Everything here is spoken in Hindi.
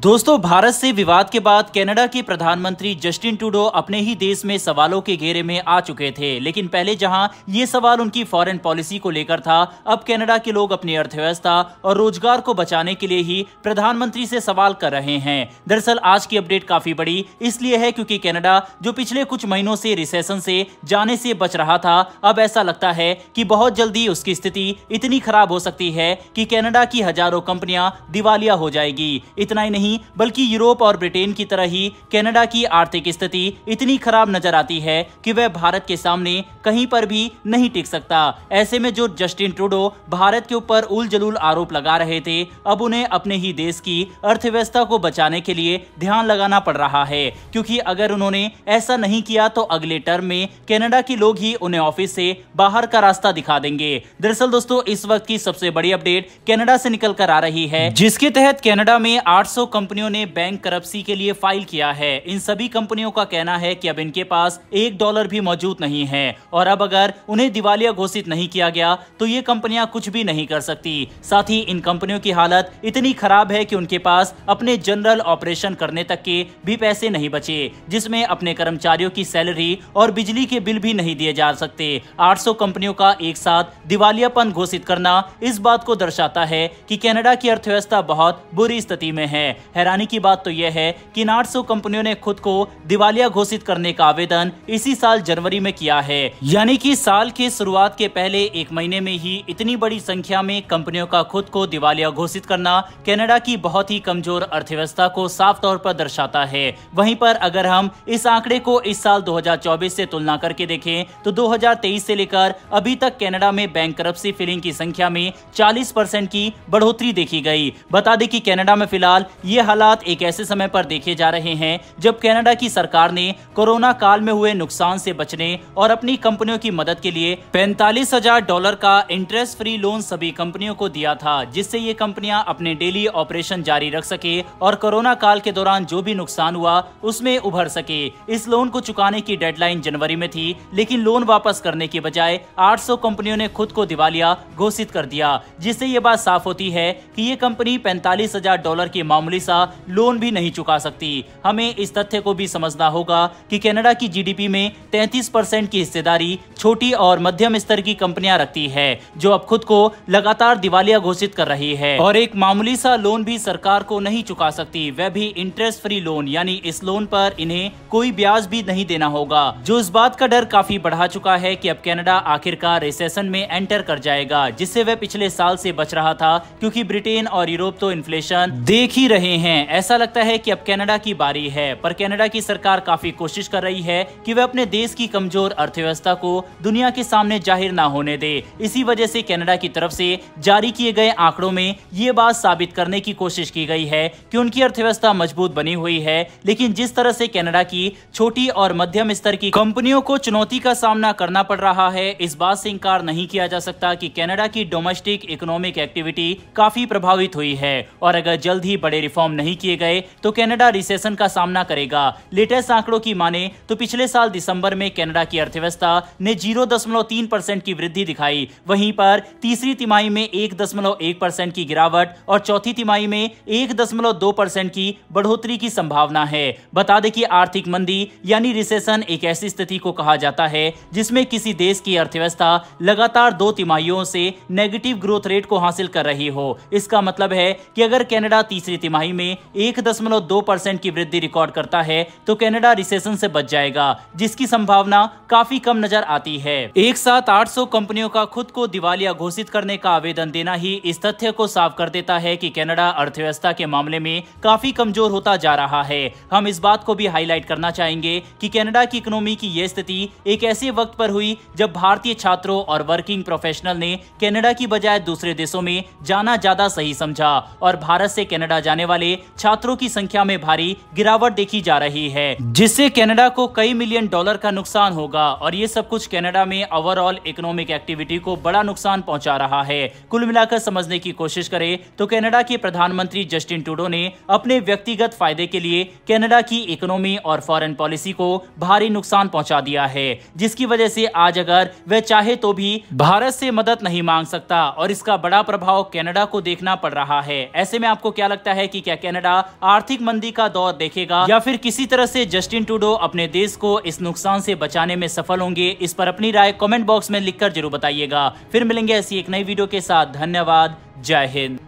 दोस्तों, भारत से विवाद के बाद कनाडा के प्रधानमंत्री जस्टिन टूडो अपने ही देश में सवालों के घेरे में आ चुके थे। लेकिन पहले जहाँ ये सवाल उनकी फॉरेन पॉलिसी को लेकर था, अब कनाडा के लोग अपनी अर्थव्यवस्था और रोज़गार को बचाने के लिए ही प्रधानमंत्री से सवाल कर रहे हैं। दरअसल, आज की अपडेट काफ़ी बड़ी इसलिए है क्योंकि कनाडा, जो पिछले कुछ महीनों से रिसेशन से जाने से बच रहा था, अब ऐसा लगता है कि बहुत जल्दी उसकी स्थिति इतनी खराब हो सकती है कि कनाडा की हज़ारों कंपनियाँ दिवालिया हो जाएगी। इतना ही नहीं नहीं, बल्कि यूरोप और ब्रिटेन की तरह ही कनाडा की आर्थिक स्थिति इतनी खराब नज़र आती है कि वह भारत के सामने कहीं पर भी नहीं टिक सकता। ऐसे में जो जस्टिन ट्रूडो भारत के ऊपर उल जलूल आरोप लगा रहे थे, अब उन्हें अपने ही देश की अर्थव्यवस्था को बचाने के लिए ध्यान लगाना पड़ रहा है। क्योंकि अगर उन्होंने ऐसा नहीं किया तो अगले टर्म में कनाडा के लोग ही उन्हें ऑफ़िस से बाहर का रास्ता दिखा देंगे। दरअसल दोस्तों, इस वक्त की सबसे बड़ी अपडेट कनाडा से निकल कर आ रही है, जिसके तहत कनाडा में 800 कंपनियों ने बैंक करप्सी के लिए फ़ाइल किया है। इन सभी कंपनियों का कहना है कि अब इनके पास एक डॉलर भी मौजूद नहीं है और अब अगर उन्हें दिवालिया घोषित नहीं किया गया तो ये कंपनियाँ कुछ भी नहीं कर सकती। साथ ही इन कंपनियों की हालत इतनी खराब है कि उनके पास अपने जनरल ऑपरेशन करने तक के भी पैसे नहीं बचे, जिसमें अपने कर्मचारियों की सैलरी और बिजली के बिल भी नहीं दिए जा सकते। 800 कंपनियों का एक साथ दिवालियापन घोषित करना इस बात को दर्शाता है कि कनाडा की अर्थव्यवस्था बहुत बुरी स्थिति में है। हैरानी की बात तो यह है कि नार्सो कंपनियों ने खुद को दिवालिया घोषित करने का आवेदन इसी साल जनवरी में किया है। यानी कि साल के शुरुआत के पहले एक महीने में ही इतनी बड़ी संख्या में कंपनियों का खुद को दिवालिया घोषित करना कनाडा की बहुत ही कमज़ोर अर्थव्यवस्था को साफ़ तौर पर दर्शाता है। वहीं पर अगर हम इस आंकड़े को इस साल 2024 से तुलना करके देखें तो 2023 से लेकर अभी तक कनाडा में बैंक करप्सी फिलिंग की संख्या में 40 परसेंट की बढ़ोतरी देखी गई। बता दें कि कनाडा में फ़िलहाल ये हालात एक ऐसे समय पर देखे जा रहे हैं जब कनाडा की सरकार ने कोरोना काल में हुए नुकसान से बचने और अपनी कंपनियों की मदद के लिए पैंतालीस हज़ार डॉलर का इंटरेस्ट फ्री लोन सभी कंपनियों को दिया था, जिससे ये कंपनियाँ अपने डेली ऑपरेशन जारी रख सके और कोरोना काल के दौरान जो भी नुकसान हुआ, उसमें उभर सके। इस लोन को चुकाने की डेडलाइन जनवरी में थी, लेकिन लोन वापस करने के बजाय 800 कंपनियों ने खुद को दिवालिया घोषित कर दिया, जिससे ये बात साफ़ होती है कि ये कंपनी पैंतालीस हज़ार डॉलर की मामूली सा लोन भी नहीं चुका सकती। हमें इस तथ्य को भी समझना होगा कि कनाडा की जीडीपी में 33 परसेंट की हिस्सेदारी छोटी और मध्यम स्तर की कंपनियाँ रखती है, जो अब खुद को लगातार दिवालिया घोषित कर रही है। और एक मामूली सा लोन भी सरकार को नहीं चुका सकती, वह भी इंटरेस्ट फ्री लोन यानी इस लोन पर इन्हें कोई ब्याज भी नहीं देना होगा, जो इस बात का डर काफ़ी बढ़ा चुका है कि अब कनाडा आखिरकार रिसेशन में एंटर कर जाएगा, जिससे वह पिछले साल से बच रहा था, क्योंकि ब्रिटेन और यूरोप तो इन्फ्लेशन देख ही रहे हैं। ऐसा लगता है कि अब कनाडा की बारी है, पर कनाडा की सरकार काफ़ी कोशिश कर रही है कि वह अपने देश की कमज़ोर अर्थव्यवस्था को दुनिया के सामने ज़ाहिर ना होने दे। इसी वजह से कनाडा की तरफ़ से जारी किए गए आंकड़ों में ये बात साबित करने की कोशिश की गई है कि उनकी अर्थव्यवस्था मज़बूत बनी हुई है, लेकिन जिस तरह से कनाडा की छोटी और मध्यम स्तर की कंपनियों को चुनौती का सामना करना पड़ रहा है, इस बात से इंकार नहीं किया जा सकता कि कनाडा की डोमेस्टिक इकोनॉमिक एक्टिविटी काफ़ी प्रभावित हुई है। और अगर जल्द ही बड़े रिफॉर्म नहीं किए गए तो कनाडा रिसेशन का सामना करेगा। लेटेस्ट आंकड़ों की माने तो पिछले साल दिसंबर में कनाडा की अर्थव्यवस्था ने ज़ीरो दशमलव तीन परसेंट की वृद्धि दिखाई। वहीं पर तीसरी तिमाही में एक दशमलव एक परसेंट की गिरावट और चौथी तिमाही में एक दशमलव दो परसेंट की बढ़ोतरी की संभावना है। बता दें कि आर्थिक मंदी यानी रिसेशन एक ऐसी स्थिति को कहा जाता है, जिसमें किसी देश की अर्थव्यवस्था लगातार दो तिमाहियों से नेगेटिव ग्रोथ रेट को हासिल कर रही हो। इसका मतलब है कि अगर कनाडा तीसरी तिमाही में एक दशमलव दो परसेंट की वृद्धि रिकॉर्ड करता है तो कनाडा रिसेशन से बच जाएगा, जिसकी संभावना काफ़ी कम नज़र आती है। एक साथ 800 कंपनियों का खुद को दिवालिया घोषित करने का आवेदन देना ही इस तथ्य को साफ़ कर देता है कि कनाडा अर्थव्यवस्था के मामले में काफ़ी कमज़ोर होता जा रहा है। हम इस बात को भी हाईलाइट करना चाहेंगे कि कनाडा की इकोनॉमी की यह स्थिति एक ऐसे वक्त पर हुई जब भारतीय छात्रों और वर्किंग प्रोफेशनल ने कनाडा की बजाय दूसरे देशों में जाना ज़्यादा सही समझा और भारत से कनाडा जाने वाले छात्रों की संख्या में भारी गिरावट देखी जा रही है, जिससे कनाडा को कई मिलियन डॉलर का नुकसान होगा और ये सब कुछ कनाडा में ओवरऑल इकोनॉमिक एक्टिविटी को बड़ा नुकसान पहुँचा रहा है। कुल मिलाकर समझने की कोशिश करें तो कनाडा के प्रधानमंत्री जस्टिन टूडो ने अपने व्यक्तिगत फ़ायदे के लिए कनाडा की इकोनॉमी और फॉरेन पॉलिसी को भारी नुकसान पहुँचा दिया है, जिसकी वजह से आज अगर वह चाहे तो भी भारत से मदद नहीं मांग सकता और इसका बड़ा प्रभाव कनाडा को देखना पड़ रहा है। ऐसे में आपको क्या लगता है कि क्या कनाडा आर्थिक मंदी का दौर देखेगा या फिर किसी तरह से जस्टिन टूडो अपने देश को इस नुकसान से बचाने में सफल होंगे, इस पर अपनी राय कमेंट बॉक्स में लिखकर ज़रूर बताइएगा। फिर मिलेंगे ऐसी एक नई वीडियो के साथ। धन्यवाद। जय हिंद।